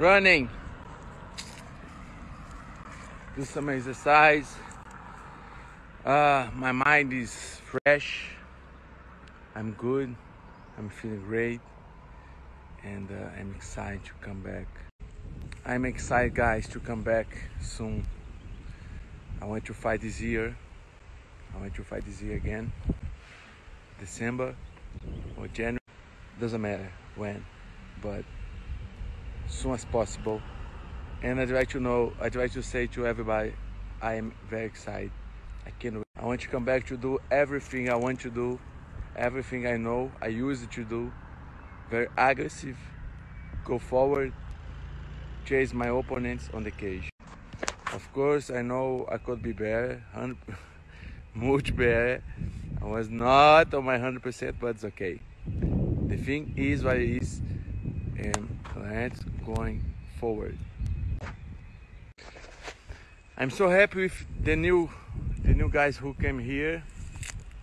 running. Do some exercise. Uh, my mind is fresh. I'm good. I'm feeling great. And uh, i'm excited to come back. I'm excited guys to come back soon. I want to fight this year. I want to fight this year again. December or january. Doesn't matter when but soon as possible. And I'd like to know, I'd like to say to everybody, I am very excited. I can't wait. I want to come back to do everything I want to do, everything I know I used to do. Very aggressive, go forward, chase my opponents on the cage. Of course, I know I could be better, much better. I was not on my 100%, but it's okay. The thing is what it is, and let's going forward. I'm so happy with the new the new guys who came here.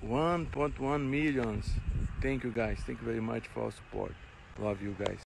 1.1 millions. Thank you guys. Thank you very much for support. Love you guys.